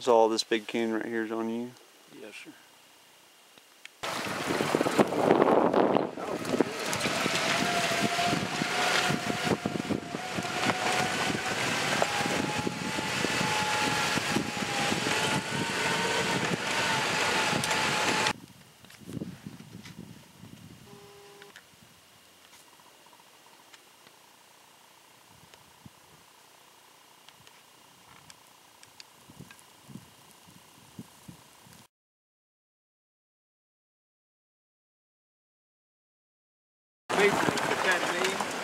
So all this big can right here is on you. Yes, sir. Basically, put that name